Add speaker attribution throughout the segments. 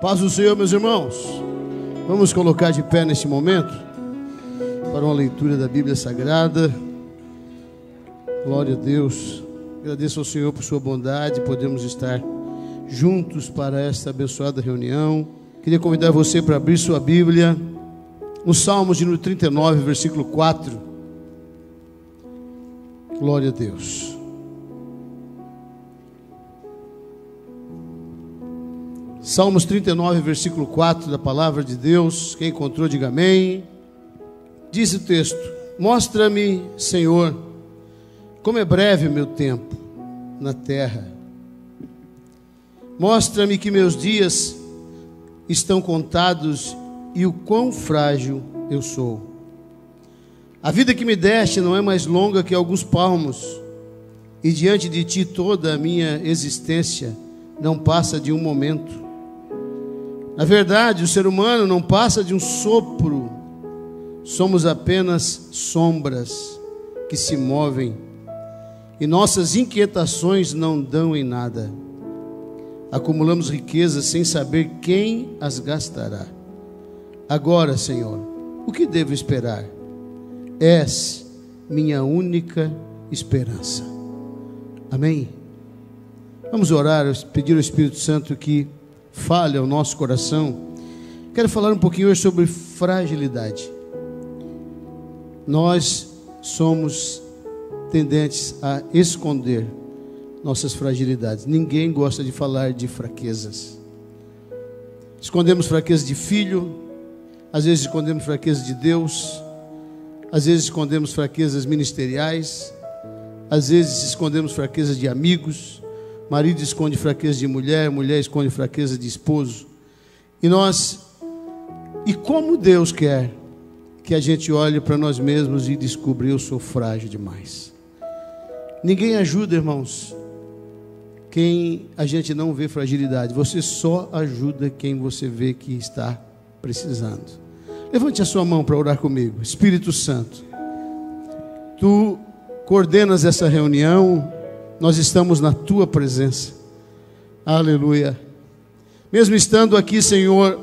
Speaker 1: Paz do Senhor, meus irmãos. Vamos colocar de pé neste momento para uma leitura da Bíblia Sagrada. Glória a Deus. Agradeço ao Senhor por sua bondade, podemos estar juntos para esta abençoada reunião. Queria convidar você para abrir sua Bíblia no Salmos de número 39, versículo 4. Glória a Deus. Salmos 39, versículo 4 da palavra de Deus. Quem encontrou, diga amém. Diz o texto: Mostra-me, Senhor, como é breve o meu tempo na terra. Mostra-me que meus dias estão contados e o quão frágil eu sou. A vida que me deste não é mais longa que alguns palmos, e diante de ti toda a minha existência não passa de um momento. Na verdade, o ser humano não passa de um sopro, somos apenas sombras que se movem e nossas inquietações não dão em nada. Acumulamos riquezas sem saber quem as gastará. Agora, Senhor, o que devo esperar? És minha única esperança. Amém? Vamos orar, pedir ao Espírito Santo que fale ao nosso coração. Quero falar um pouquinho hoje sobre fragilidade. Nós somos tendentes a esconder nossas fragilidades. Ninguém gosta de falar de fraquezas. Escondemos fraqueza de filho, às vezes escondemos fraqueza de Deus, às vezes escondemos fraquezas ministeriais, às vezes escondemos fraquezas de amigos, Marido esconde fraqueza de mulher, mulher esconde fraqueza de esposo. E nós, e como Deus quer que a gente olhe para nós mesmos e descubra eu sou frágil demais. Ninguém ajuda, irmãos, quem a gente não vê fragilidade. Você só ajuda quem você vê que está precisando. Levante a sua mão para orar comigo. Espírito Santo, tu coordenas essa reunião nós estamos na tua presença. Aleluia. Mesmo estando aqui, Senhor,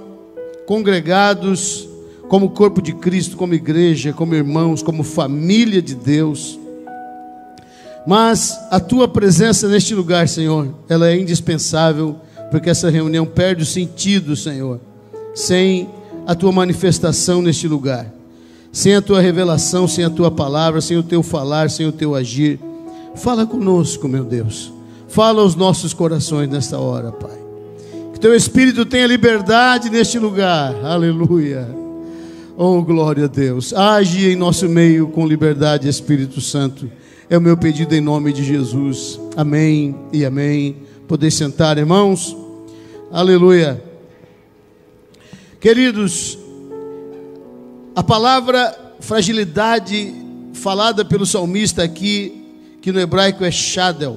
Speaker 1: congregados como corpo de Cristo, como igreja, como irmãos, como família de Deus. Mas a tua presença neste lugar, Senhor, ela é indispensável, porque essa reunião perde o sentido, Senhor, sem a tua manifestação neste lugar, sem a tua revelação, sem a tua palavra, sem o teu falar, sem o teu agir. Fala conosco, meu Deus. Fala aos nossos corações nesta hora, Pai. Que teu Espírito tenha liberdade neste lugar. Aleluia. Oh, glória a Deus. Age em nosso meio com liberdade, Espírito Santo. É o meu pedido em nome de Jesus. Amém e amém. Poder sentar, irmãos. Aleluia. Queridos, a palavra fragilidade falada pelo salmista aqui que no hebraico é shadel,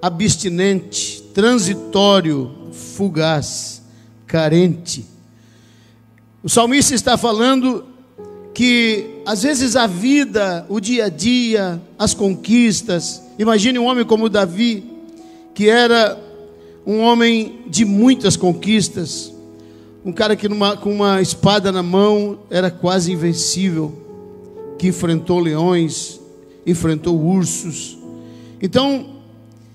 Speaker 1: abstinente, transitório, fugaz, carente. O salmista está falando que às vezes a vida, o dia a dia, as conquistas, imagine um homem como Davi, que era um homem de muitas conquistas, um cara que numa, com uma espada na mão era quase invencível, que enfrentou leões, enfrentou ursos. Então,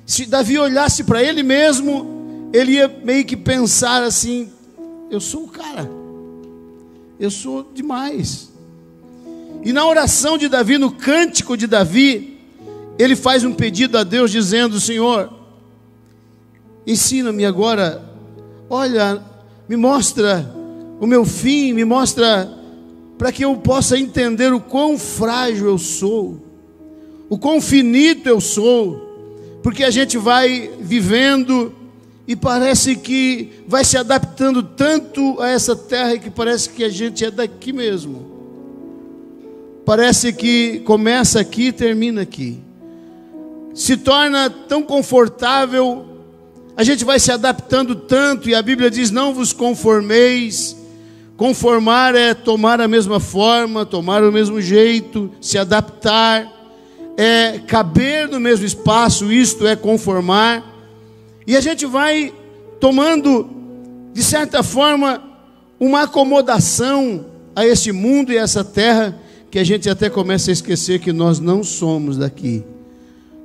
Speaker 1: se Davi olhasse para ele mesmo, ele ia meio que pensar assim: eu sou o cara, eu sou demais. E na oração de Davi, no cântico de Davi, ele faz um pedido a Deus dizendo: Senhor, ensina-me agora, olha, me mostra o meu fim, me mostra para que eu possa entender o quão frágil eu sou o quão finito eu sou, porque a gente vai vivendo e parece que vai se adaptando tanto a essa terra que parece que a gente é daqui mesmo. Parece que começa aqui e termina aqui. Se torna tão confortável, a gente vai se adaptando tanto, e a Bíblia diz: não vos conformeis. Conformar é tomar a mesma forma, tomar o mesmo jeito, se adaptar é caber no mesmo espaço, isto é conformar. E a gente vai tomando de certa forma, uma acomodação a esse mundo e a essa terra que a gente até começa a esquecer que nós não somos daqui.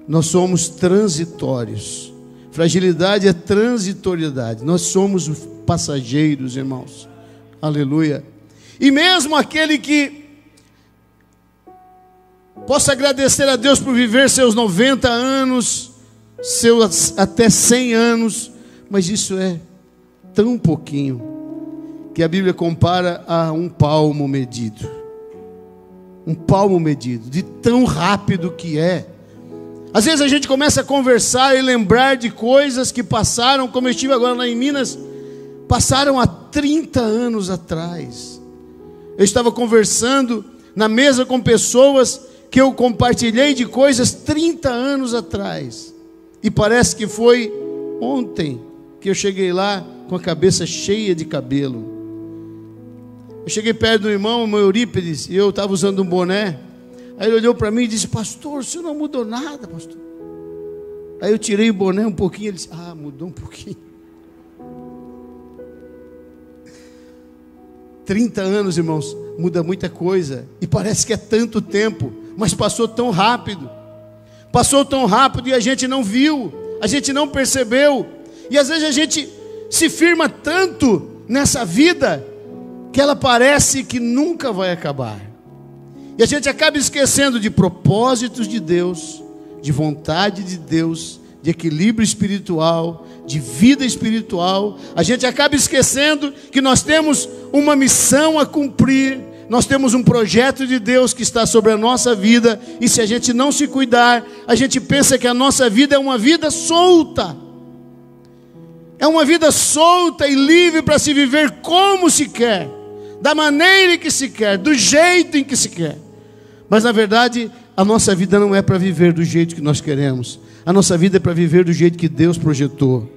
Speaker 1: Nós somos transitórios. Fragilidade é transitoriedade. Nós somos passageiros, irmãos. Aleluia. E mesmo aquele que possa agradecer a Deus por viver seus 90 anos, seus até 100 anos, mas isso é tão pouquinho que a Bíblia compara a um palmo medido. Um palmo medido, de tão rápido que é. Às vezes a gente começa a conversar e lembrar de coisas que passaram, como eu estive agora lá em Minas, passaram há 30 anos atrás. Eu estava conversando na mesa com pessoas que eu compartilhei de coisas 30 anos atrás. E parece que foi ontem que eu cheguei lá com a cabeça cheia de cabelo. Eu cheguei perto do irmão, meu Eurípides, e eu estava usando um boné. Aí ele olhou para mim e disse: Pastor, o senhor não mudou nada, pastor. Aí eu tirei o boné um pouquinho. Ele disse: Ah, mudou um pouquinho. 30 anos, irmãos, muda muita coisa. E parece que é tanto tempo, mas passou tão rápido. Passou tão rápido e a gente não viu, a gente não percebeu. E às vezes a gente se firma tanto nessa vida que ela parece que nunca vai acabar. E a gente acaba esquecendo de propósitos de Deus, de vontade de Deus, de equilíbrio espiritual, de vida espiritual. A gente acaba esquecendo que nós temos uma missão a cumprir, nós temos um projeto de Deus que está sobre a nossa vida, e se a gente não se cuidar, a gente pensa que a nossa vida é uma vida solta. É uma vida solta e livre para se viver como se quer, da maneira que se quer, do jeito em que se quer. Mas na verdade, a nossa vida não é para viver do jeito que nós queremos. A nossa vida é para viver do jeito que Dedes projetou.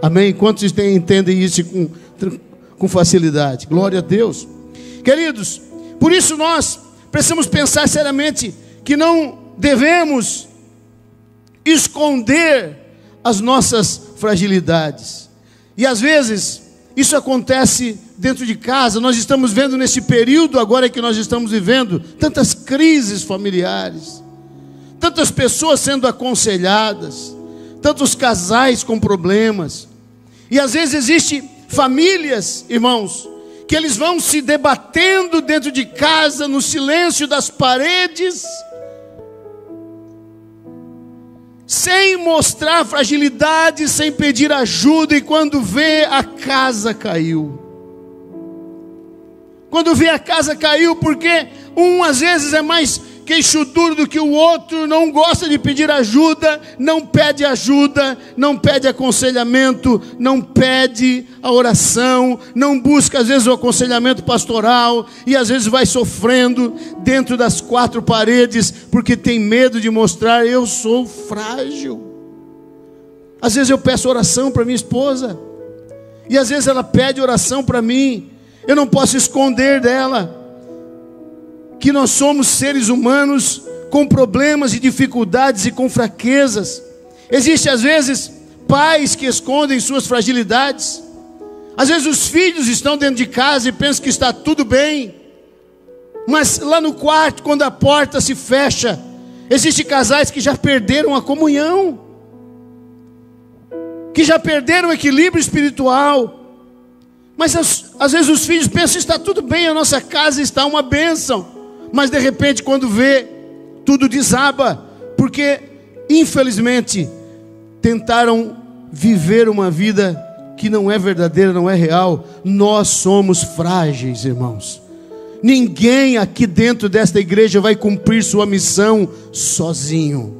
Speaker 1: Amém? Quantos entendem isso com, com facilidade? Glória a Deus. Queridos, por isso nós precisamos pensar seriamente que não devemos esconder as nossas fragilidades. E às vezes isso acontece dentro de casa. Nós estamos vendo nesse período agora que nós estamos vivendo tantas crises familiares, tantas pessoas sendo aconselhadas, tantos casais com problemas. E às vezes existe famílias, irmãos, que eles vão se debatendo dentro de casa no silêncio das paredes sem mostrar fragilidade, sem pedir ajuda, e quando vê a casa caiu. Quando vê a casa caiu, porque um às vezes é mais queixo duro do que o outro, não gosta de pedir ajuda, não pede ajuda, não pede aconselhamento, não pede a oração, não busca às vezes o aconselhamento pastoral e às vezes vai sofrendo dentro das quatro paredes porque tem medo de mostrar eu sou frágil. Às vezes eu peço oração para minha esposa e às vezes ela pede oração para mim. Eu não posso esconder dela que nós somos seres humanos com problemas e dificuldades e com fraquezas. Existe às vezes pais que escondem suas fragilidades. Às vezes os filhos estão dentro de casa e pensam que está tudo bem. Mas lá no quarto, quando a porta se fecha, existem casais que já perderam a comunhão, que já perderam o equilíbrio espiritual. Mas às vezes os filhos pensam: está tudo bem, a nossa casa está uma bênção mas de repente, quando vê, tudo desaba, porque infelizmente tentaram viver uma vida que não é verdadeira, não é real. Nós somos frágeis, irmãos. Ninguém aqui dentro desta igreja vai cumprir sua missão sozinho.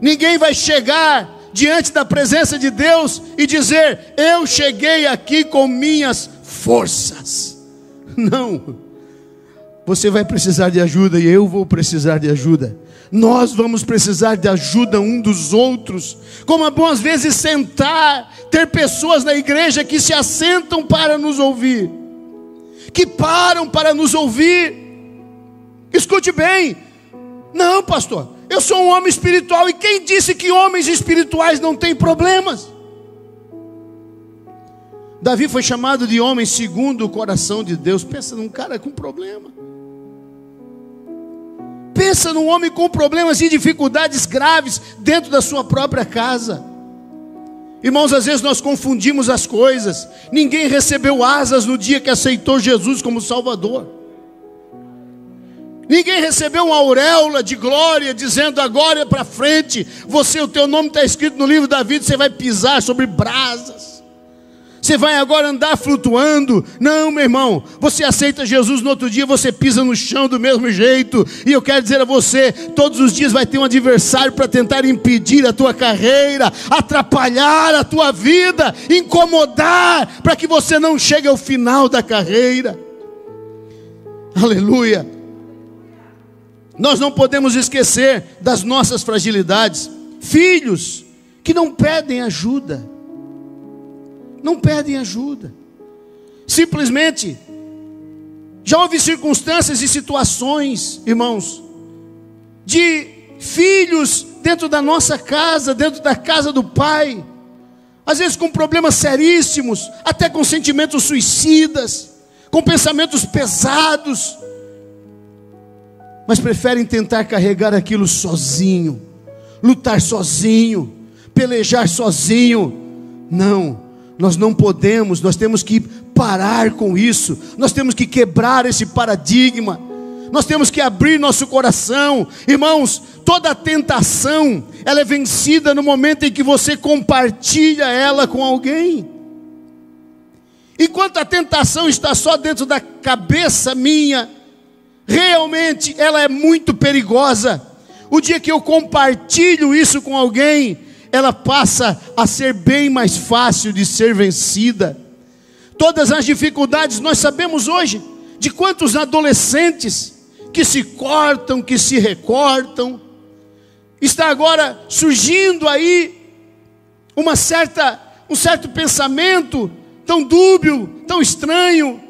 Speaker 1: Ninguém vai chegar diante da presença de Deus e dizer: Eu cheguei aqui com minhas forças. Não. Você vai precisar de ajuda e eu vou precisar de ajuda. Nós vamos precisar de ajuda um dos outros. Como é bom às vezes sentar, ter pessoas na igreja que se assentam para nos ouvir, que param para nos ouvir. Escute bem. Não, pastor, eu sou um homem espiritual e quem disse que homens espirituais não têm problemas? Davi foi chamado de homem segundo o coração de Deus. Pensa num cara com problema. Pensa num homem com problemas e dificuldades graves dentro da sua própria casa. Irmãos, às vezes nós confundimos as coisas. Ninguém recebeu asas no dia que aceitou Jesus como Salvador. Ninguém recebeu uma auréola de glória dizendo agora é para frente, você o teu nome está escrito no livro da vida, você vai pisar sobre brasas. Você vai agora andar flutuando? Não, meu irmão. Você aceita Jesus no outro dia, você pisa no chão do mesmo jeito. E eu quero dizer a você: todos os dias vai ter um adversário para tentar impedir a tua carreira, atrapalhar a tua vida, incomodar, para que você não chegue ao final da carreira. Aleluia. Nós não podemos esquecer das nossas fragilidades. Filhos que não pedem ajuda não pedem ajuda. Simplesmente, já houve circunstâncias e situações, irmãos, de filhos dentro da nossa casa, dentro da casa do pai, às vezes com problemas seríssimos, até com sentimentos suicidas, com pensamentos pesados, mas preferem tentar carregar aquilo sozinho, lutar sozinho, pelejar sozinho. Não, nós não podemos, nós temos que parar com isso, nós temos que quebrar esse paradigma, nós temos que abrir nosso coração, irmãos. Toda tentação, ela é vencida no momento em que você compartilha ela com alguém. Enquanto a tentação está só dentro da cabeça minha, realmente ela é muito perigosa. O dia que eu compartilho isso com alguém, ela passa a ser bem mais fácil de ser vencida. Todas as dificuldades nós sabemos hoje de quantos adolescentes que se cortam, que se recortam. Está agora surgindo aí uma certa um certo pensamento tão dúbio, tão estranho,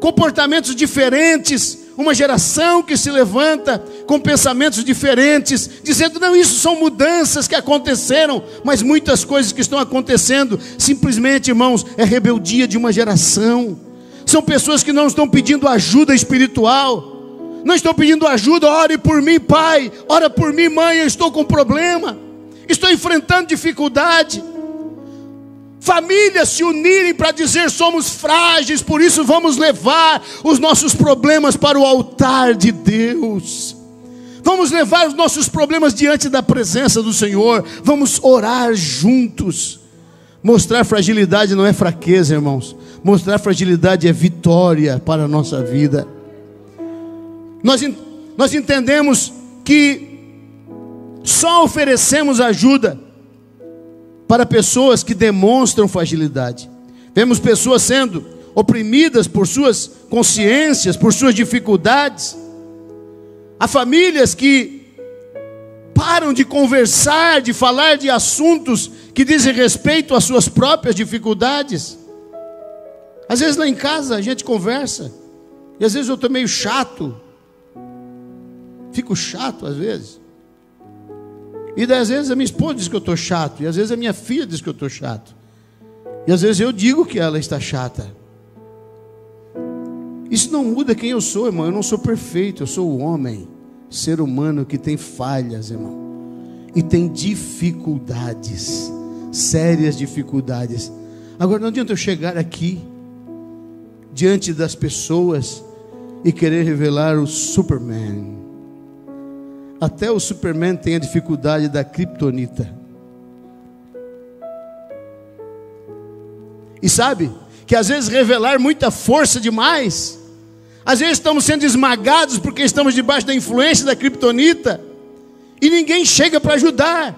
Speaker 1: comportamentos diferentes, uma geração que se levanta com pensamentos diferentes, dizendo: não, isso são mudanças que aconteceram, mas muitas coisas que estão acontecendo, simplesmente, irmãos, é rebeldia de uma geração. São pessoas que não estão pedindo ajuda espiritual, não estão pedindo ajuda, ore por mim, pai, ora por mim, mãe, eu estou com problema, estou enfrentando dificuldade famílias se unirem para dizer somos frágeis, por isso vamos levar os nossos problemas para o altar de Deus. Vamos levar os nossos problemas diante da presença do Senhor. Vamos orar juntos. Mostrar fragilidade não é fraqueza, irmãos. Mostrar fragilidade é vitória para a nossa vida. Nós, nós entendemos que só oferecemos ajuda para pessoas que demonstram fragilidade. Vemos pessoas sendo oprimidas por suas consciências, por suas dificuldades. Há famílias que param de conversar, de falar de assuntos que dizem respeito às suas próprias dificuldades. Às vezes lá em casa a gente conversa, e às vezes eu estou meio chato, fico chato às vezes. E às vezes a minha esposa diz que eu estou chato, e às vezes a minha filha diz que eu estou chato. E às vezes eu digo que ela está chata. Isso não muda quem eu sou, irmão. Eu não sou perfeito, eu sou o homem, ser humano que tem falhas, irmão. E tem dificuldades, sérias dificuldades. Agora não adianta eu chegar aqui diante das pessoas e querer revelar o Superman. Até o Superman tem a dificuldade da kriptonita. E sabe que às vezes revelar muita força demais, às vezes estamos sendo esmagados porque estamos debaixo da influência da kriptonita e ninguém chega para ajudar,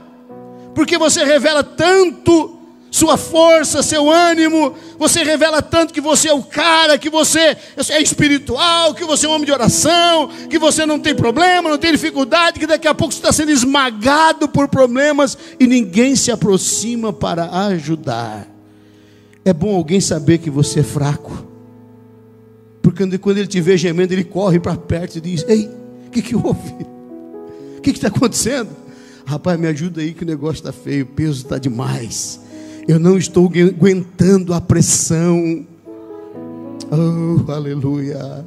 Speaker 1: porque você revela tanto sua força, seu ânimo. Você revela tanto que você é o cara, que você é espiritual, que você é um homem de oração, que você não tem problema, não tem dificuldade, que daqui a pouco você está sendo esmagado por problemas e ninguém se aproxima para ajudar. É bom alguém saber que você é fraco, porque quando ele te vê gemendo, ele corre para perto e diz: Ei, o que, que houve? O que está acontecendo? Rapaz, me ajuda aí que o negócio está feio, o peso está demais Eu não estou aguentando a pressão. Oh, aleluia.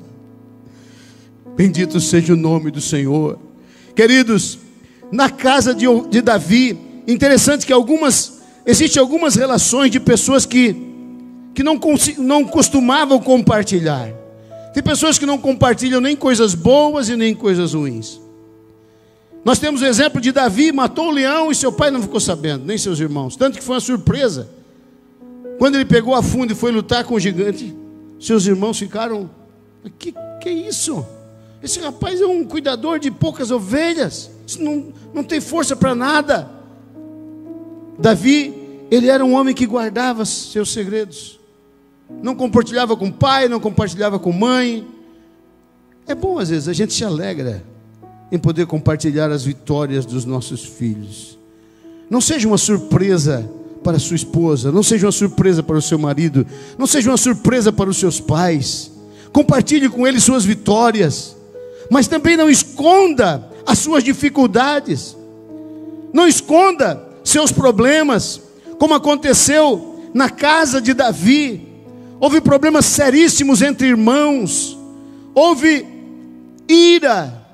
Speaker 1: Bendito seja o nome do Senhor. Queridos, na casa de, de Davi, interessante que algumas, existem algumas relações de pessoas que, que não, não costumavam compartilhar. Tem pessoas que não compartilham nem coisas boas e nem coisas ruins. Nós temos o exemplo de Davi, matou o leão e seu pai não ficou sabendo, nem seus irmãos. Tanto que foi uma surpresa. Quando ele pegou a fundo e foi lutar com o gigante, seus irmãos ficaram: Que, que é isso? Esse rapaz é um cuidador de poucas ovelhas, não, não tem força para nada. Davi, ele era um homem que guardava seus segredos não compartilhava com pai, não compartilhava com mãe. É bom às vezes, a gente se alegra em poder compartilhar as vitórias dos nossos filhos. Não seja uma surpresa para sua esposa, não seja uma surpresa para o seu marido, não seja uma surpresa para os seus pais. Compartilhe com eles suas vitórias, mas também não esconda as suas dificuldades. Não esconda seus problemas, como aconteceu na casa de Davi houve problemas seríssimos entre irmãos, houve ira,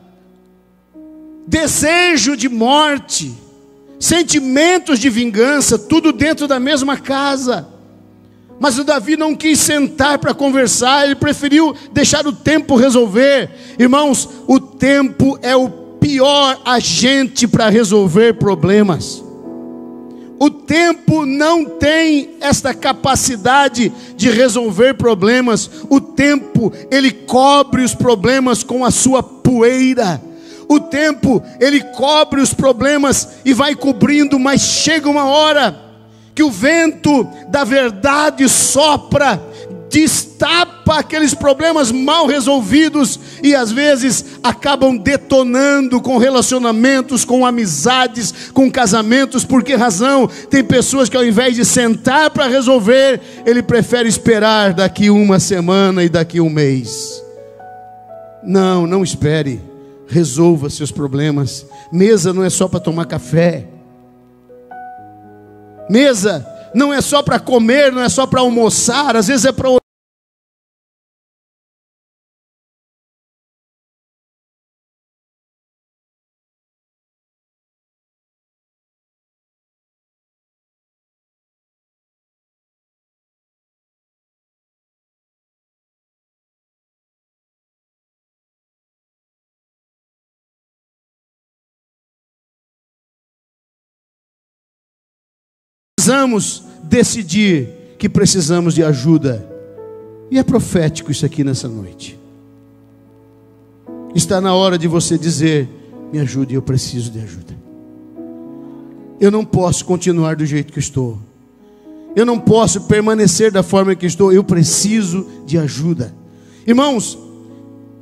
Speaker 1: desejo de morte, sentimentos de vingança, tudo dentro da mesma casa. Mas o Davi não quis sentar para conversar, ele preferiu deixar o tempo resolver. Irmãos, o tempo é o pior agente para resolver problemas. O tempo não tem esta capacidade de resolver problemas. O tempo, ele cobre os problemas com a sua poeira. O tempo, ele cobre os problemas e vai cobrindo, mas chega uma hora que o vento da verdade sopra destapa aqueles problemas mal resolvidos e às vezes acabam detonando com relacionamentos, com amizades, com casamentos. Por que razão? Tem pessoas que ao invés de sentar para resolver, ele prefere esperar daqui uma semana e daqui um mês. Não, não espere. Resolva seus problemas. Mesa não é só para tomar café. Mesa não é só para comer, não é só para almoçar, às vezes é para precisamos decidir que precisamos de ajuda. E é profético isso aqui nessa noite. Está na hora de você dizer: Me ajude, eu preciso de ajuda. Eu não posso continuar do jeito que estou. Eu não posso permanecer da forma que estou. Eu preciso de ajuda. Irmãos,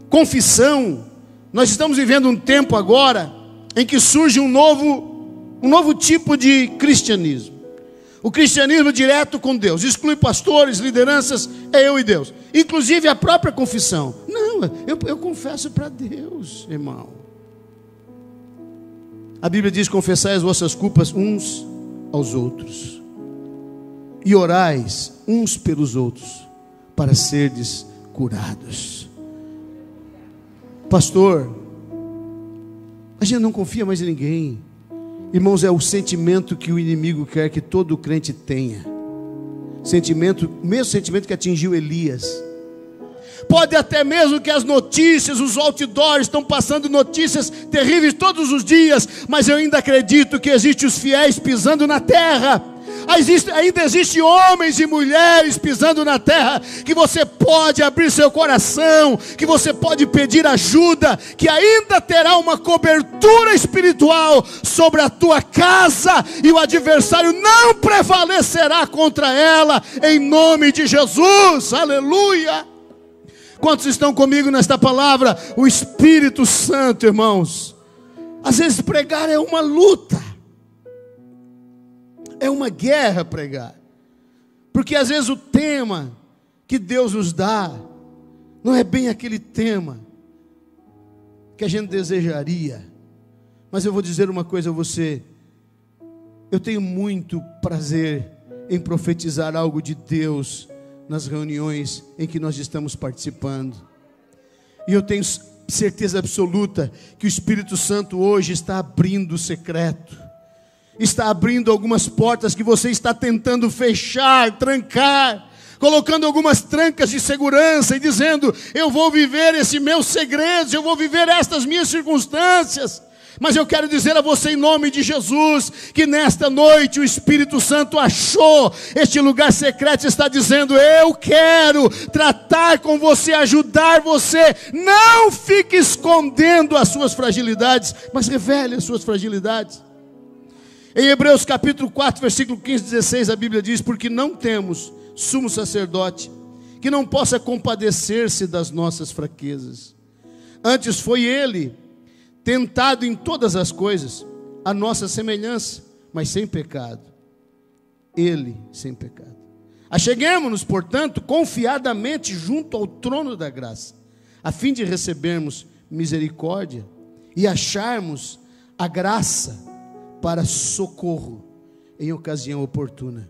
Speaker 1: confissão. Nós estamos vivendo um tempo agora em que surge um novo, um novo tipo de cristianismo. O cristianismo direto com Deus exclui pastores, lideranças, é eu e Deus. Inclusive a própria confissão. Não, eu, eu confesso para Deus, irmão. A Bíblia diz: confessai as vossas culpas uns aos outros, e orais uns pelos outros, para serdes curados. Pastor, a gente não confia mais em ninguém. Irmãos, é o sentimento que o inimigo quer que todo crente tenha. Sentimento, mesmo sentimento que atingiu Elias. Pode até mesmo que as notícias, os outdoors estão passando notícias terríveis todos os dias, mas eu ainda acredito que existem os fiéis pisando na terra ainda existem homens e mulheres pisando na terra, que você pode abrir seu coração, que você pode pedir ajuda, que ainda terá uma cobertura espiritual sobre a tua casa, e o adversário não prevalecerá contra ela, em nome de Jesus, aleluia. Quantos estão comigo nesta palavra? O Espírito Santo, irmãos. Às vezes pregar é uma luta. É uma guerra pregar. Porque às vezes o tema que Deus nos dá não é bem aquele tema que a gente desejaria. Mas eu vou dizer uma coisa a você. Eu tenho muito prazer em profetizar algo de Deus nas reuniões em que nós estamos participando. E eu tenho certeza absoluta que o Espírito Santo hoje está abrindo o secreto, está abrindo algumas portas que você está tentando fechar, trancar, colocando algumas trancas de segurança e dizendo: Eu vou viver esse meu segredo, eu vou viver estas minhas circunstâncias. Mas eu quero dizer a você, em nome de Jesus, que nesta noite o Espírito Santo achou este lugar secreto e está dizendo: Eu quero tratar com você, ajudar você. Não fique escondendo as suas fragilidades, mas revele as suas fragilidades. Em Hebreus capítulo 4, versículo 15 e 16, a Bíblia diz: Porque não temos sumo sacerdote que não possa compadecer-se das nossas fraquezas. Antes foi ele tentado em todas as coisas, a nossa semelhança, mas sem pecado. Ele sem pecado. Acheguemos-nos, portanto, confiadamente junto ao trono da graça, a fim de recebermos misericórdia e acharmos a graça para socorro em ocasião oportuna.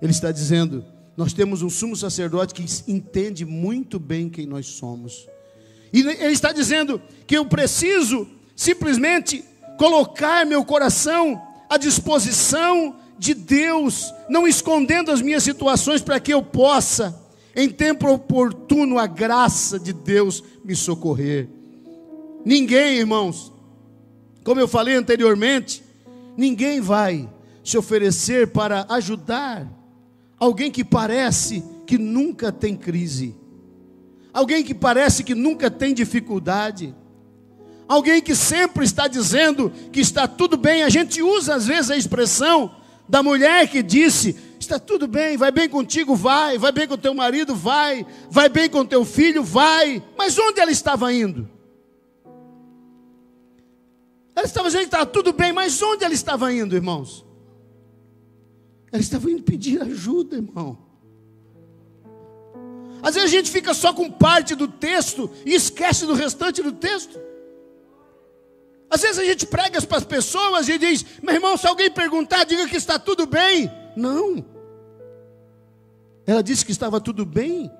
Speaker 1: Ele está dizendo: nós temos um sumo sacerdote que entende muito bem quem nós somos. E ele está dizendo que eu preciso simplesmente colocar meu coração à disposição de Deus, não escondendo as minhas situações para que eu possa, em tempo oportuno, a graça de Deus me socorrer. Ninguém, irmãos, como eu falei anteriormente, ninguém vai se oferecer para ajudar alguém que parece que nunca tem crise, alguém que parece que nunca tem dificuldade, alguém que sempre está dizendo que está tudo bem. A gente usa às vezes a expressão da mulher que disse: está tudo bem, vai bem contigo, vai, vai bem com teu marido, vai, vai bem com teu filho, vai. Mas onde ela estava indo? Ela estava dizendo que estava tudo bem, mas onde ela estava indo, irmãos? Ela estava indo pedir ajuda, irmão. Às vezes a gente fica só com parte do texto e esquece do restante do texto. Às vezes a gente prega para as pessoas e diz: meu irmão, se alguém perguntar, diga que está tudo bem. Não. Ela disse que estava tudo bem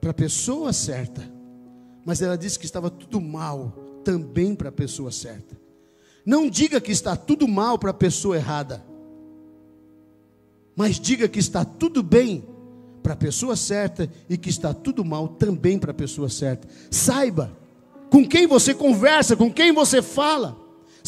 Speaker 1: para a pessoa certa, mas ela disse que estava tudo mal também para a pessoa certa. Não diga que está tudo mal para a pessoa errada, mas diga que está tudo bem para a pessoa certa e que está tudo mal também para a pessoa certa. Saiba com quem você conversa, com quem você fala.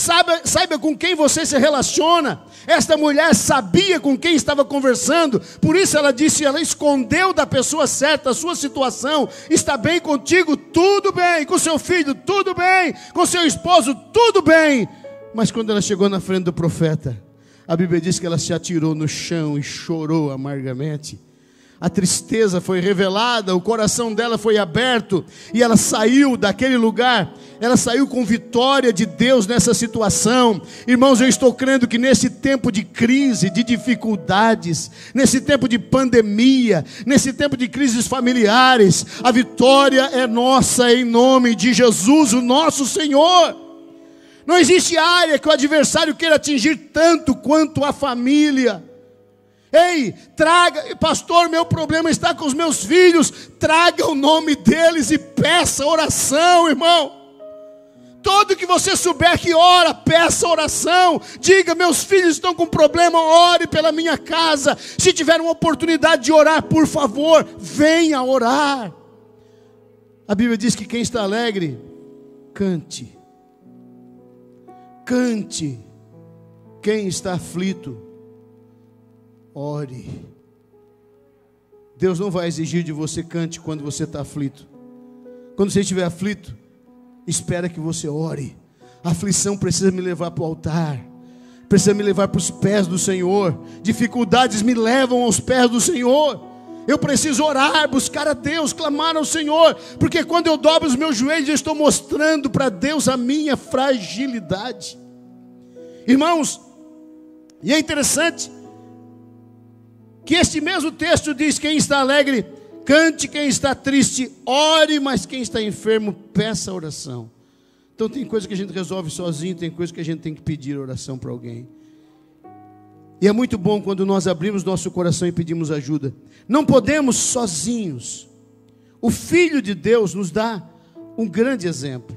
Speaker 1: Saiba, saiba com quem você se relaciona. Esta mulher sabia com quem estava conversando, por isso ela disse: ela escondeu da pessoa certa a sua situação. Está bem contigo? Tudo bem. Com seu filho? Tudo bem. Com seu esposo? Tudo bem. Mas quando ela chegou na frente do profeta, a Bíblia diz que ela se atirou no chão e chorou amargamente a tristeza foi revelada, o coração dela foi aberto e ela saiu daquele lugar. Ela saiu com vitória de Deus nessa situação. Irmãos, eu estou crendo que nesse tempo de crise, de dificuldades, nesse tempo de pandemia, nesse tempo de crises familiares, a vitória é nossa em nome de Jesus, o nosso Senhor. Não existe área que o adversário queira atingir tanto quanto a família. Ei, traga, pastor, meu problema está com os meus filhos. Traga o nome deles e peça oração, irmão. Todo que você souber que ora, peça oração. Diga: meus filhos estão com problema, ore pela minha casa. Se tiver uma oportunidade de orar, por favor, venha orar. A Bíblia diz que quem está alegre, cante. Cante. Quem está aflito, ore. Deus não vai exigir de você cante quando você está aflito. Quando você estiver aflito, espera que você ore. A aflição precisa me levar para o altar, precisa me levar para os pés do Senhor. Dificuldades me levam aos pés do Senhor. Eu preciso orar, buscar a Deus, clamar ao Senhor, porque quando eu dobro os meus joelhos, eu estou mostrando para Deus a minha fragilidade. Irmãos, e é interessante que este mesmo texto diz: quem está alegre, cante, quem está triste, ore, mas quem está enfermo, peça oração. Então tem coisa que a gente resolve sozinho, tem coisa que a gente tem que pedir oração para alguém. E é muito bom quando nós abrimos nosso coração e pedimos ajuda. Não podemos sozinhos. O Filho de Deus nos dá um grande exemplo.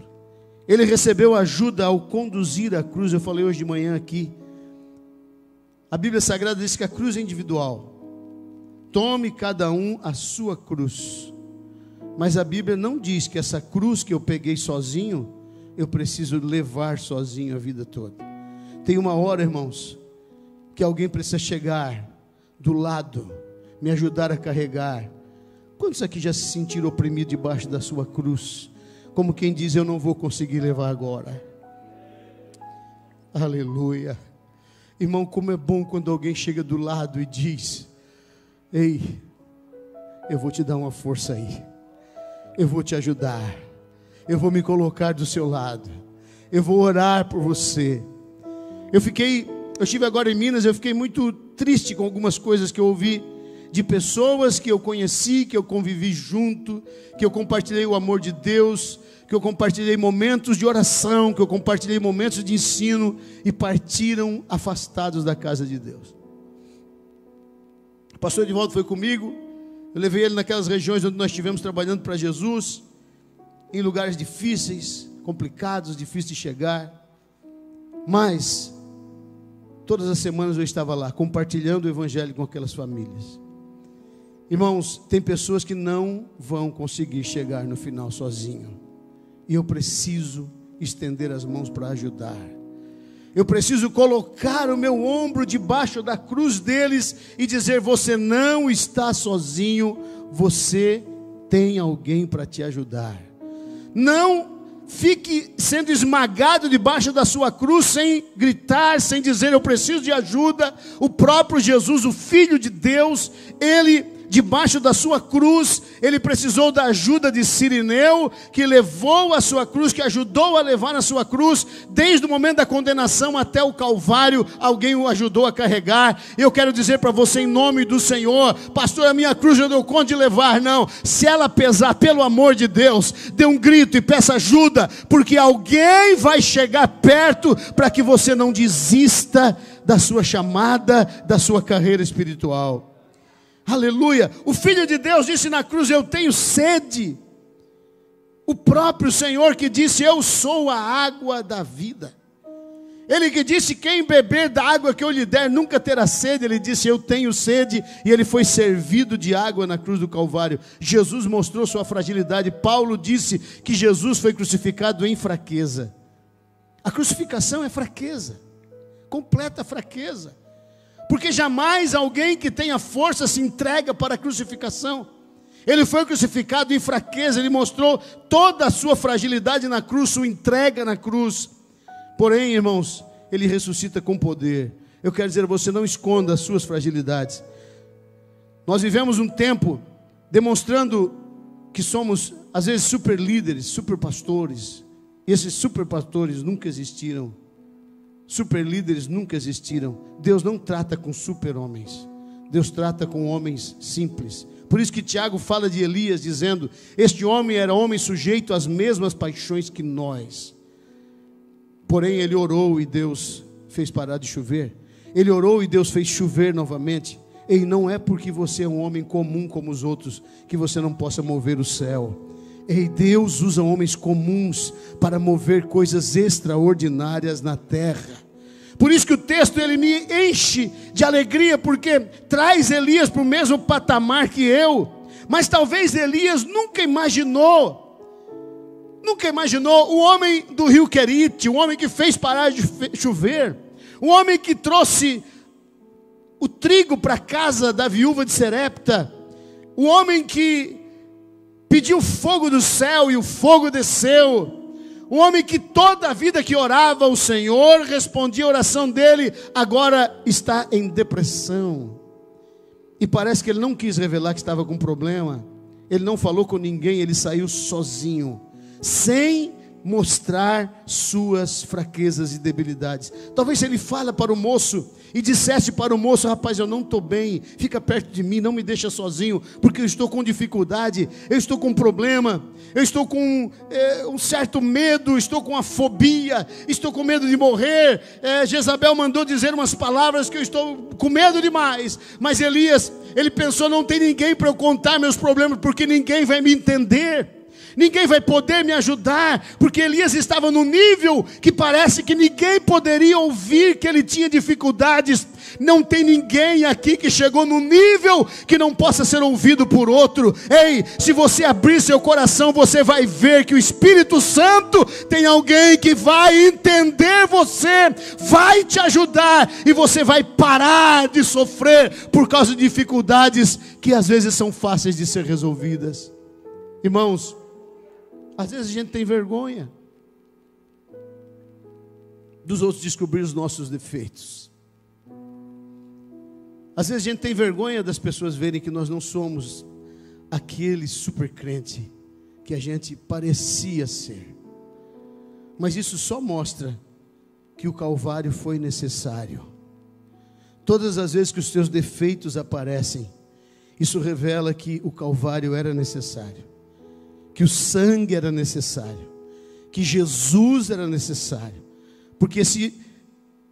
Speaker 1: Ele recebeu ajuda ao conduzir a cruz. Eu falei hoje de manhã aqui. A Bíblia Sagrada diz que a cruz é individual. Tome cada um a sua cruz. Mas a Bíblia não diz que essa cruz que eu peguei sozinho, eu preciso levar sozinho a vida toda. Tem uma hora, irmãos, que alguém precisa chegar do lado, me ajudar a carregar. Quantos aqui já se sentiram oprimidos debaixo da sua cruz? Como quem diz, eu não vou conseguir levar agora. Aleluia. Irmão, como é bom quando alguém chega do lado e diz: Ei, eu vou te dar uma força aí. Eu vou te ajudar. Eu vou me colocar do seu lado. Eu vou orar por você. Eu fiquei eu estive agora em Minas, eu fiquei muito triste com algumas coisas que eu ouvi de pessoas que eu conheci, que eu convivi junto, que eu compartilhei o amor de Deus, que eu compartilhei momentos de oração, que eu compartilhei momentos de ensino e partiram afastados da casa de Deus. Pastor volta foi comigo, eu levei ele naquelas regiões onde nós estivemos trabalhando para Jesus, em lugares difíceis, complicados, difíceis de chegar, mas Todas as semanas eu estava lá, compartilhando o Evangelho com aquelas famílias. Irmãos, tem pessoas que não vão conseguir chegar no final sozinho. E eu preciso estender as mãos para ajudar. Eu preciso colocar o meu ombro debaixo da cruz deles e dizer: Você não está sozinho, você tem alguém para te ajudar. Não fique sendo esmagado debaixo da sua cruz, sem gritar, sem dizer eu preciso de ajuda. O próprio Jesus, o Filho de Deus, ele debaixo da sua cruz, ele precisou da ajuda de Sirineu, que levou a sua cruz, que ajudou a levar a sua cruz, desde o momento da condenação até o Calvário, alguém o ajudou a carregar. Eu quero dizer para você, em nome do Senhor, pastor, a minha cruz eu dou conta de levar, não. Se ela pesar, pelo amor de Deus, dê um grito e peça ajuda, porque alguém vai chegar perto para que você não desista da sua chamada, da sua carreira espiritual. Aleluia. O Filho de Deus disse na cruz: Eu tenho sede. O próprio Senhor que disse: Eu sou a água da vida. Ele que disse: Quem beber da água que eu lhe der nunca terá sede. Ele disse: Eu tenho sede. E ele foi servido de água na cruz do Calvário. Jesus mostrou sua fragilidade. Paulo disse que Jesus foi crucificado em fraqueza. A crucificação é fraqueza, completa fraqueza porque jamais alguém que tenha força se entrega para a crucificação. Ele foi crucificado em fraqueza, ele mostrou toda a sua fragilidade na cruz, sua entrega na cruz. Porém, irmãos, ele ressuscita com poder. Eu quero dizer você: não esconda as suas fragilidades. Nós vivemos um tempo demonstrando que somos, às vezes, super líderes, super pastores. E esses super pastores nunca existiram. Super líderes nunca existiram. Deus não trata com super-homens. Deus trata com homens simples. Por isso que Tiago fala de Elias, dizendo: Este homem era homem sujeito às mesmas paixões que nós. Porém, ele orou e Deus fez parar de chover. Ele orou e Deus fez chover novamente. E não é porque você é um homem comum como os outros que você não possa mover o céu. Ei, Deus usa homens comuns para mover coisas extraordinárias na terra. Por isso que o texto ele me enche de alegria, porque traz Elias para o mesmo patamar que eu. Mas talvez Elias nunca imaginou, nunca imaginou o homem do rio Querite, o homem que fez parar de chover, o homem que trouxe o trigo para a casa da viúva de Serepta, o homem que pediu fogo do céu e o fogo desceu. Um homem que toda a vida que orava ao Senhor, respondia a oração dele, agora está em depressão. E parece que ele não quis revelar que estava com problema. Ele não falou com ninguém, ele saiu sozinho, sem mostrar suas fraquezas e debilidades. Talvez se ele fala para o moço e dissesse para o moço: Rapaz, eu não estou bem, fica perto de mim, não me deixa sozinho, porque eu estou com dificuldade, eu estou com problema, eu estou com é, um certo medo, estou com a fobia, estou com medo de morrer. É, Jezabel mandou dizer umas palavras que eu estou com medo demais, mas Elias, ele pensou: Não tem ninguém para eu contar meus problemas, porque ninguém vai me entender ninguém vai poder me ajudar, porque Elias estava no nível que parece que ninguém poderia ouvir que ele tinha dificuldades. Não tem ninguém aqui que chegou no nível que não possa ser ouvido por outro. Ei, se você abrir seu coração, você vai ver que o Espírito Santo tem alguém que vai entender você, vai te ajudar e você vai parar de sofrer por causa de dificuldades que às vezes são fáceis de ser resolvidas. Irmãos, às vezes a gente tem vergonha dos outros descobrir os nossos defeitos. Às vezes a gente tem vergonha das pessoas verem que nós não somos aquele super crente que a gente parecia ser. Mas isso só mostra que o Calvário foi necessário. Todas as vezes que os teus defeitos aparecem, isso revela que o Calvário era necessário que o sangue era necessário, que Jesus era necessário, porque se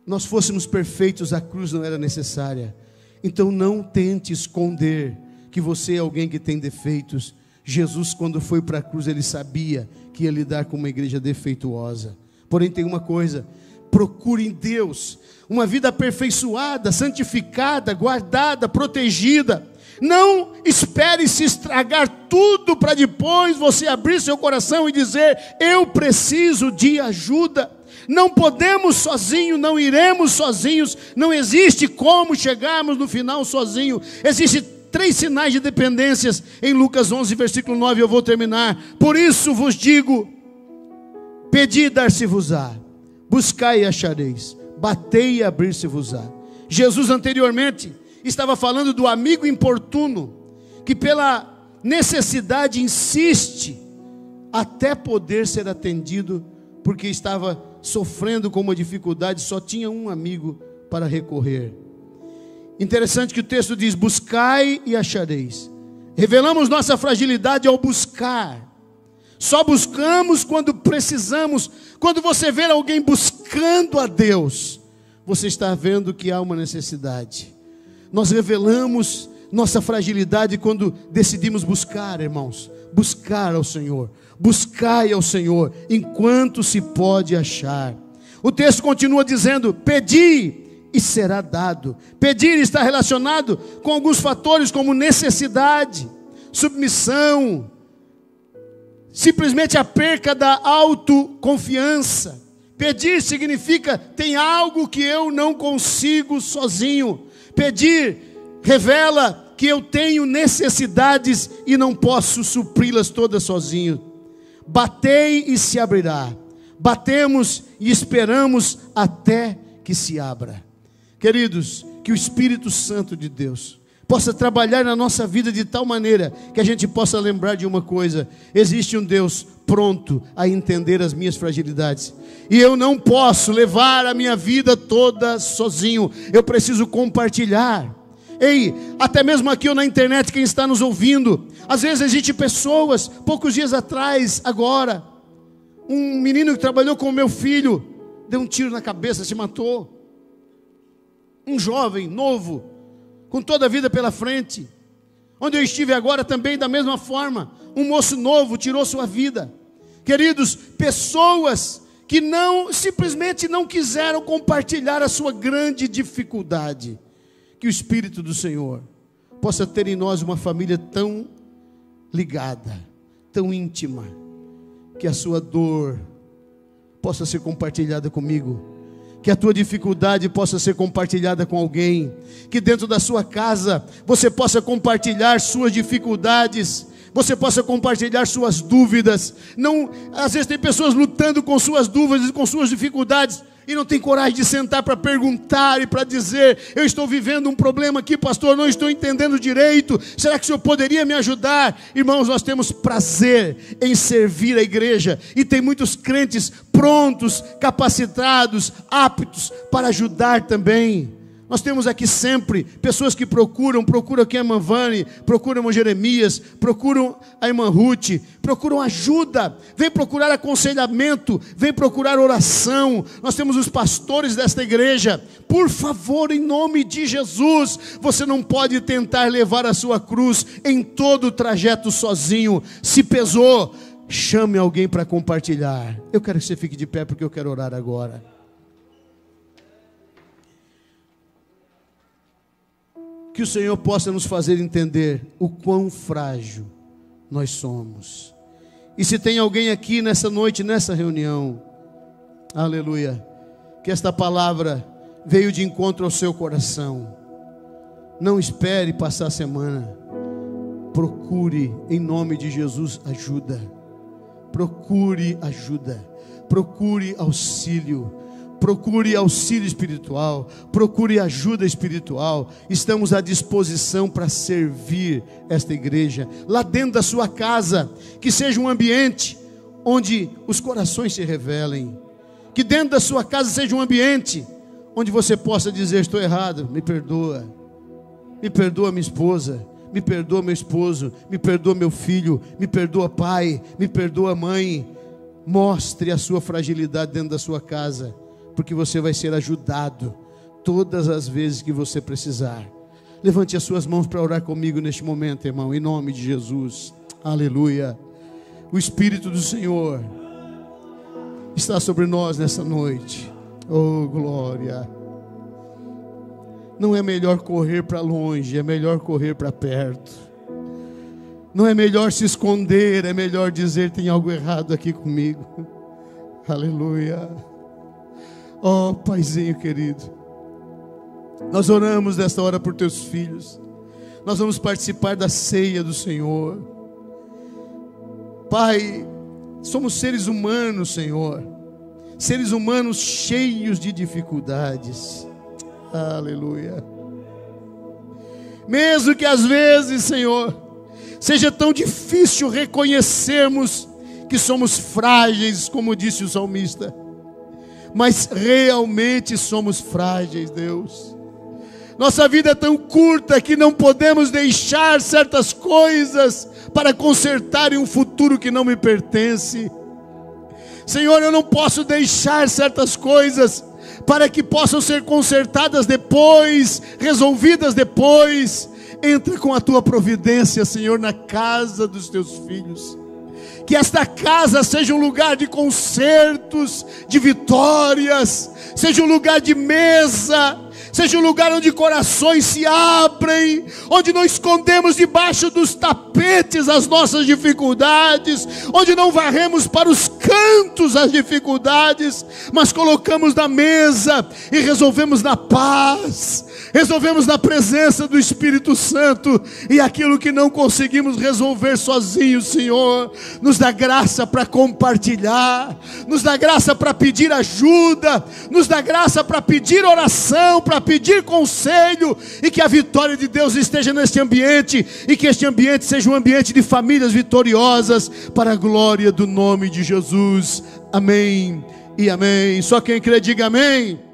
Speaker 1: nós fôssemos perfeitos, a cruz não era necessária. Então não tente esconder que você é alguém que tem defeitos. Jesus, quando foi para a cruz, ele sabia que ia lidar com uma igreja defeituosa. Porém, tem uma coisa: procure em Deus uma vida aperfeiçoada, santificada, guardada, protegida. Não espere se estragar tudo para depois você abrir seu coração e dizer: Eu preciso de ajuda. Não podemos sozinhos, não iremos sozinhos, não existe como chegarmos no final sozinho. Existem três sinais de dependências em Lucas 11, versículo 9. Eu vou terminar. Por isso vos digo: pedi, dar-se-vos-á, buscai e achareis, batei e abrir-se-vos-á. Jesus anteriormente estava falando do amigo importuno, que pela necessidade insiste até poder ser atendido, porque estava sofrendo com uma dificuldade, só tinha um amigo para recorrer. Interessante que o texto diz: buscai e achareis. Revelamos nossa fragilidade ao buscar. Só buscamos quando precisamos. Quando você vê alguém buscando a Deus, você está vendo que há uma necessidade. Nós revelamos nossa fragilidade quando decidimos buscar, irmãos, buscar ao Senhor. Buscai ao Senhor enquanto se pode achar. O texto continua dizendo: Pedi e será dado. Pedir está relacionado com alguns fatores como necessidade, submissão, simplesmente a perca da autoconfiança. Pedir significa tem algo que eu não consigo sozinho. Pedir revela que eu tenho necessidades e não posso supri-las todas sozinho. Batei e se abrirá. Batemos e esperamos até que se abra. Queridos, que o Espírito Santo de Deus possa trabalhar na nossa vida de tal maneira que a gente possa lembrar de uma coisa: existe um Deus pronto a entender as minhas fragilidades. E eu não posso levar a minha vida toda sozinho. Eu preciso compartilhar. Ei, até mesmo aqui na internet, quem está nos ouvindo, às vezes existe pessoas, poucos dias atrás, agora, um menino que trabalhou com o meu filho, deu um tiro na cabeça, se matou. Um jovem, novo, com toda a vida pela frente. Onde eu estive agora também, da mesma forma, um moço novo tirou sua vida. Queridos, pessoas que não simplesmente não quiseram compartilhar a sua grande dificuldade. Que o Espírito do Senhor possa ter em nós uma família tão ligada, tão íntima, que a sua dor possa ser compartilhada comigo que a tua dificuldade possa ser compartilhada com alguém, que dentro da sua casa você possa compartilhar suas dificuldades, você possa compartilhar suas dúvidas. Não, às vezes tem pessoas lutando com suas dúvidas e com suas dificuldades e não tem coragem de sentar para perguntar e para dizer: Eu estou vivendo um problema aqui, pastor, não estou entendendo direito. Será que o senhor poderia me ajudar? Irmãos, nós temos prazer em servir a igreja e tem muitos crentes prontos, capacitados, aptos para ajudar também. Nós temos aqui sempre pessoas que procuram, procuram aqui a irmã Vani, procuram a Jeremias, procuram a irmã Ruth, procuram ajuda, vem procurar aconselhamento, vem procurar oração. Nós temos os pastores desta igreja. Por favor, em nome de Jesus, você não pode tentar levar a sua cruz em todo o trajeto sozinho. Se pesou, chame alguém para compartilhar. Eu quero que você fique de pé porque eu quero orar agora. Que o Senhor possa nos fazer entender o quão frágil nós somos. E se tem alguém aqui nessa noite, nessa reunião, aleluia, que esta palavra veio de encontro ao seu coração, não espere passar a semana, procure em nome de Jesus ajuda, procure ajuda, procure auxílio procure auxílio espiritual, procure ajuda espiritual. Estamos à disposição para servir esta igreja, lá dentro da sua casa, que seja um ambiente onde os corações se revelem, que dentro da sua casa seja um ambiente onde você possa dizer: Estou errado, me perdoa, me perdoa minha esposa, me perdoa meu esposo, me perdoa meu filho, me perdoa pai, me perdoa mãe. Mostre a sua fragilidade dentro da sua casa porque você vai ser ajudado todas as vezes que você precisar. Levante as suas mãos para orar comigo neste momento, irmão, em nome de Jesus. Aleluia. O Espírito do Senhor está sobre nós nessa noite. Oh, glória. Não é melhor correr para longe, é melhor correr para perto. Não é melhor se esconder, é melhor dizer: tem algo errado aqui comigo. Aleluia. Oh, Paizinho querido, nós oramos nesta hora por teus filhos, nós vamos participar da ceia do Senhor. Pai, somos seres humanos, Senhor, seres humanos cheios de dificuldades, aleluia. Mesmo que às vezes, Senhor, seja tão difícil reconhecermos que somos frágeis, como disse o salmista mas realmente somos frágeis, Deus. Nossa vida é tão curta que não podemos deixar certas coisas para consertar em um futuro que não me pertence. Senhor, eu não posso deixar certas coisas para que possam ser consertadas depois, resolvidas depois. Entra com a tua providência, Senhor, na casa dos teus filhos que esta casa seja um lugar de concertos, de vitórias, seja um lugar de mesa, seja um lugar onde corações se abrem, onde não escondemos debaixo dos tapetes as nossas dificuldades, onde não varremos para os cantos as dificuldades, mas colocamos na mesa e resolvemos na paz, resolvemos na presença do Espírito Santo, e aquilo que não conseguimos resolver sozinhos, Senhor, nos dá graça para compartilhar, nos dá graça para pedir ajuda, nos dá graça para pedir oração, para pedir conselho, e que a vitória de Deus esteja neste ambiente, e que este ambiente seja um ambiente de famílias vitoriosas, para a glória do nome de Jesus. Amém e amém. Só quem crê, diga amém.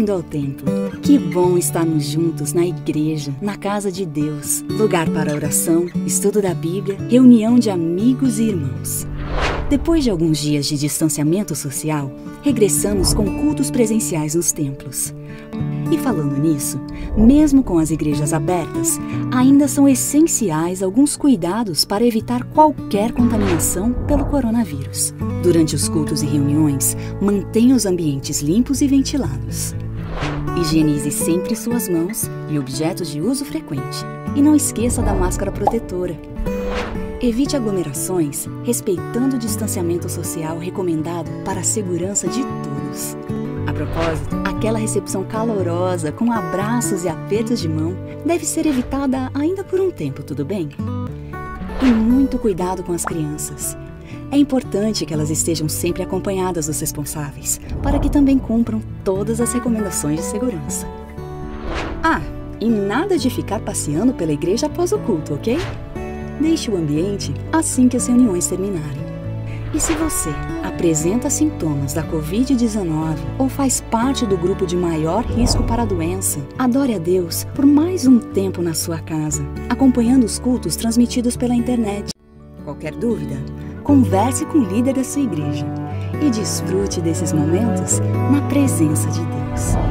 Speaker 2: Bem-vindo ao templo. Que bom estarmos juntos na igreja, na casa de Deus, lugar para oração, estudo da Bíblia, reunião de amigos e irmãos. Depois de alguns dias de distanciamento social, regressamos com cultos presenciais nos templos. E falando nisso, mesmo com as igrejas abertas, ainda são essenciais alguns cuidados para evitar qualquer contaminação pelo coronavírus. Durante os cultos e reuniões, mantenha os ambientes limpos e ventilados. Higienize sempre suas mãos e objetos de uso frequente. E não esqueça da máscara protetora. Evite aglomerações, respeitando o distanciamento social recomendado para a segurança de todos. A propósito, aquela recepção calorosa com abraços e apertos de mão deve ser evitada ainda por um tempo, tudo bem? E muito cuidado com as crianças. É importante que elas estejam sempre acompanhadas dos responsáveis, para que também cumpram todas as recomendações de segurança. Ah, e nada de ficar passeando pela igreja após o culto, ok? Deixe o ambiente assim que as reuniões terminarem. E se você apresenta sintomas da Covid-19 ou faz parte do grupo de maior risco para a doença, adore a Deus por mais um tempo na sua casa, acompanhando os cultos transmitidos pela internet. Qualquer dúvida? Converse com o líder da sua igreja e desfrute desses momentos na presença de Deus.